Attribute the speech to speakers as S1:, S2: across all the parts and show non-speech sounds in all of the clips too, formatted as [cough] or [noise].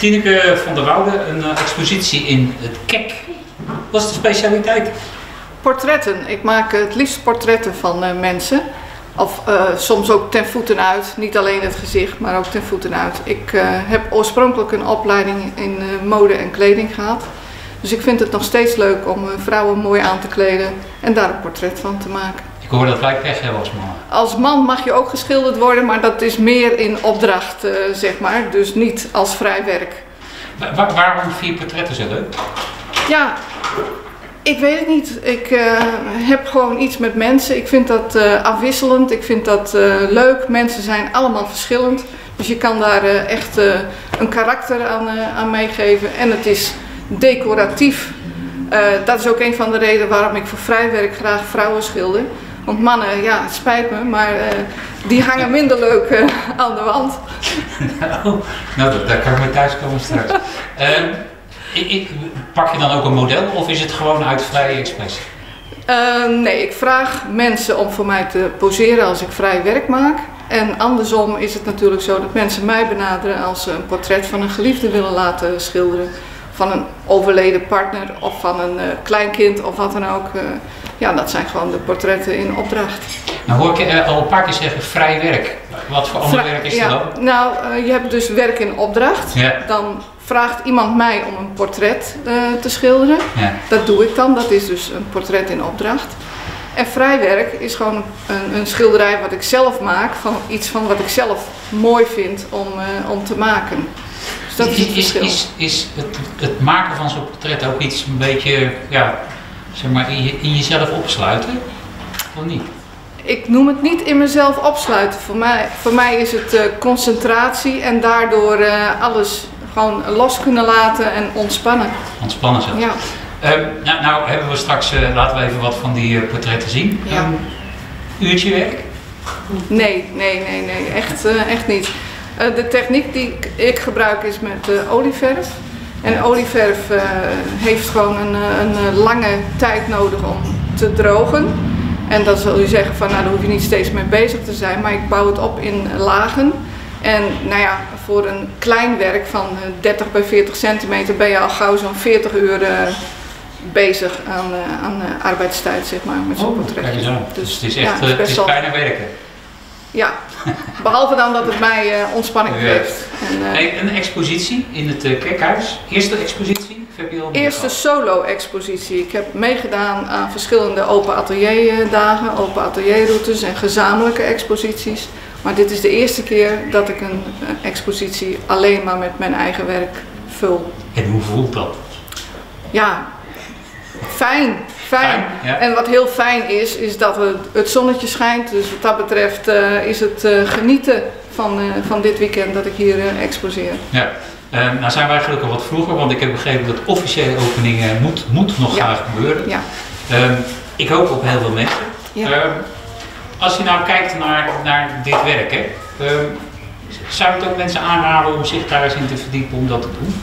S1: Tineke van der Woude, een eh, expositie in het KEK. Wat is de specialiteit?
S2: Portretten. Ik maak het liefst portretten van eh, mensen. Of eh, soms ook ten voeten uit. Niet alleen het gezicht, maar ook ten voeten uit. Ik heb oorspronkelijk een opleiding in mode en kleding gehad. Dus ik vind het nog steeds leuk om vrouwen mooi aan te kleden en daar een portret van te maken.
S1: Ik hoor dat wij pech hebben als man.
S2: Als man mag je ook geschilderd worden, maar dat is meer in opdracht, eh, zeg maar. Dus niet als vrij werk.
S1: Wa- wa- waarom vier portretten zo leuk?
S2: Ja, ik weet het niet. Ik eh, heb gewoon iets met mensen. Ik vind dat eh, afwisselend. Ik vind dat leuk. Mensen zijn allemaal verschillend. Dus je kan daar echt een karakter aan, aan meegeven. En het is decoratief. Dat is ook een van de redenen waarom ik voor vrijwerk graag vrouwen schilder. Want mannen, ja, het spijt me, maar eh, die hangen minder leuk eh, aan de wand. [laughs]
S1: Nou, dat- daar kan ik mee thuis komen straks. [laughs] Ehm, ik, ik, pak je dan ook een model of is het gewoon uit vrije expressie?
S2: Eh, nee, ik vraag mensen om voor mij te poseren als ik vrij werk maak. En andersom is het natuurlijk zo dat mensen mij benaderen als ze een portret van een geliefde willen laten schilderen. Van een overleden partner of van een eh, kleinkind of wat dan ook. Eh, ja, dat zijn gewoon de portretten in opdracht.
S1: Nou hoor ik eh, al een paar keer zeggen vrij werk. Wat voor ander
S2: Vra-
S1: werk is
S2: ja,
S1: dat dan?
S2: Nou, je hebt dus werk in opdracht.
S1: Ja.
S2: Dan vraagt iemand mij om een portret te schilderen.
S1: Ja.
S2: Dat doe ik dan, dat is dus een portret in opdracht. En vrijwerk is gewoon een, een schilderij wat ik zelf maak, van iets van wat ik zelf mooi vind om, om te maken. Dat is het
S1: is,
S2: verschil.
S1: is, is het, het maken van zo'n portret ook iets een beetje, ja, zeg maar, in, je, in jezelf opsluiten? Of niet?
S2: Ik noem het niet in mezelf opsluiten. Voor mij, voor mij is het eh, concentratie en daardoor eh, alles gewoon los kunnen laten en ontspannen.
S1: Ontspannen zo.
S2: Ja.
S1: Ehm, nou, nou hebben we straks, eh, laten we even wat van die portretten zien.
S2: Ja.
S1: Ehm, uurtje werk?
S2: Nee, nee, nee, nee, echt, echt niet. Eh, de techniek die ik, ik gebruik is met olieverf. En olieverf eh, heeft gewoon een, eh, een lange tijd nodig om te drogen. En dan zul je zeggen van nou daar hoef je niet steeds mee bezig te zijn, maar ik bouw het op in lagen. En nou ja, voor een klein werk van eh, 30 bij 40 centimeter ben je al gauw zo'n 40 uur bezig aan, eh, aan arbeidstijd, zeg maar, met zo'n
S1: aan. Dus het is echt,
S2: ja,
S1: het is
S2: wel-
S1: bijna werken.
S2: Ja, behalve dan dat het mij eh, ontspanning geeft. En, eh,
S1: een expositie in het uh, Kerkhuis. Eerste expositie?
S2: Eerste solo-expositie. Ik heb meegedaan aan verschillende open atelierdagen, open atelierroutes en gezamenlijke exposities. Maar dit is de eerste keer dat ik een eh, expositie alleen maar met mijn eigen werk vul.
S1: En hoe voelt dat?
S2: Ja, fijn. Fijn.
S1: Fijn, ja.
S2: En wat heel fijn is, is dat het, het zonnetje schijnt. Dus wat dat betreft eh, is het eh, genieten van, eh, van dit weekend dat ik hier exposeer.
S1: Ja. Ehm, nou zijn wij gelukkig wat vroeger, want ik heb begrepen dat officiële opening eh, moet, moet nog
S2: Ja.
S1: graag gebeuren.
S2: Ja.
S1: Ehm, ik hoop op heel veel mensen.
S2: Ja.
S1: Ehm, als je nou kijkt naar, naar dit werk, hè, zou je het ook mensen aanraden om zich daar eens in te verdiepen om dat te doen?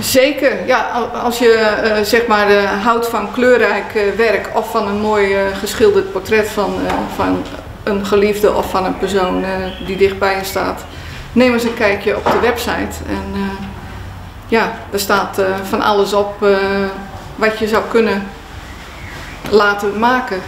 S2: Zeker, ja, al- als je eh, zeg maar eh, houdt van kleurrijk eh, werk of van een mooi geschilderd portret van, van een geliefde of van een persoon die dicht bij je staat, neem eens een kijkje op de website. En ja, er staat van alles op wat je zou kunnen laten maken.